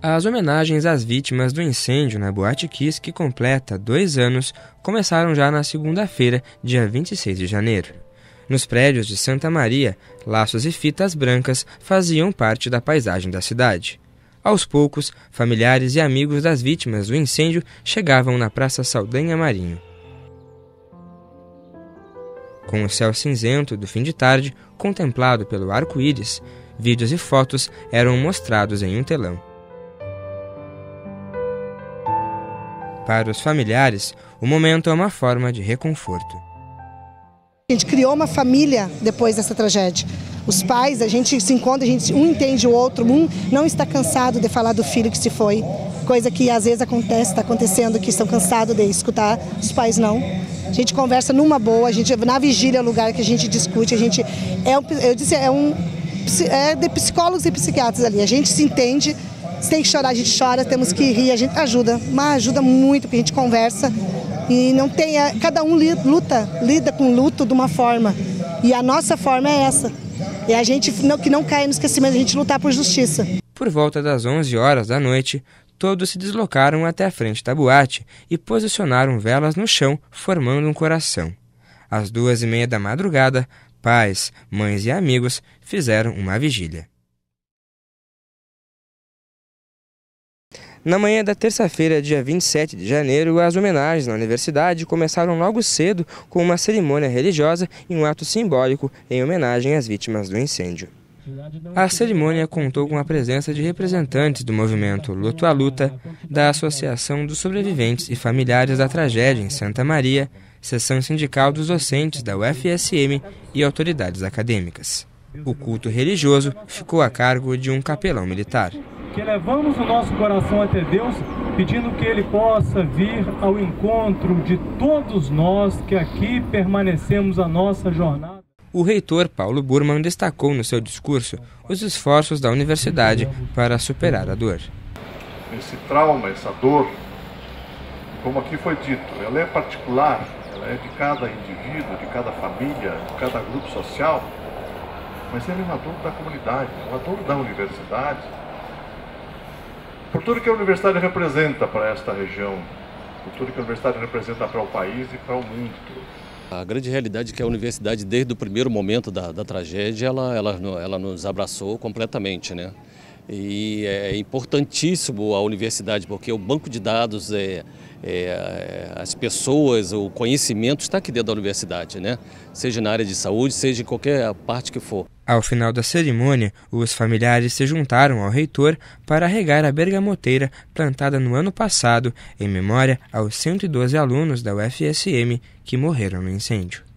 As homenagens às vítimas do incêndio na Boate Kiss, que completa dois anos, começaram já na segunda-feira, dia 26 de janeiro. Nos prédios de Santa Maria, laços e fitas brancas faziam parte da paisagem da cidade. Aos poucos, familiares e amigos das vítimas do incêndio chegavam na Praça Saldanha Marinho. Com o céu cinzento do fim de tarde, contemplado pelo arco-íris, vídeos e fotos eram mostrados em um telão. Para os familiares, o momento é uma forma de reconforto. A gente criou uma família depois dessa tragédia. Os pais, a gente se encontra, a gente um entende o outro, um não está cansado de falar do filho que se foi, coisa que às vezes acontece, está acontecendo, que estão cansados de escutar, os pais não. A gente conversa numa boa, a gente na vigília é o lugar que a gente discute, a gente é eu disse é um é de psicólogos e psiquiatras ali. A gente se entende, se tem que chorar, a gente chora, temos que rir, a gente ajuda, mas ajuda muito, porque a gente conversa e não tem. É, cada um luta, lida com luto de uma forma. E a nossa forma é essa. É a gente não, que não cai no esquecimento, a gente lutar por justiça. Por volta das 11 horas da noite, todos se deslocaram até a frente da boate e posicionaram velas no chão, formando um coração. Às duas e meia da madrugada, pais, mães e amigos fizeram uma vigília. Na manhã da terça-feira, dia 27 de janeiro, as homenagens na universidade começaram logo cedo com uma cerimônia religiosa e um ato simbólico em homenagem às vítimas do incêndio. A cerimônia contou com a presença de representantes do movimento Luto à Luta, da Associação dos Sobreviventes e Familiares da Tragédia em Santa Maria, seção sindical dos docentes da UFSM e autoridades acadêmicas. O culto religioso ficou a cargo de um capelão militar que levamos o nosso coração até Deus, pedindo que Ele possa vir ao encontro de todos nós que aqui permanecemos a nossa jornada. O reitor Paulo Burman destacou no seu discurso os esforços da universidade para superar a dor. Esse trauma, essa dor, como aqui foi dito, ela é particular, ela é de cada indivíduo, de cada família, de cada grupo social, mas ela é uma dor da comunidade, é uma dor da universidade, por tudo que a universidade representa para esta região, por tudo que a universidade representa para o país e para o mundo A grande realidade é que a universidade, desde o primeiro momento da, da tragédia, ela, ela, ela nos abraçou completamente, né? E é importantíssimo a universidade, porque o banco de dados, é, é, as pessoas, o conhecimento está aqui dentro da universidade, né? seja na área de saúde, seja em qualquer parte que for. Ao final da cerimônia, os familiares se juntaram ao reitor para regar a bergamoteira plantada no ano passado em memória aos 112 alunos da UFSM que morreram no incêndio.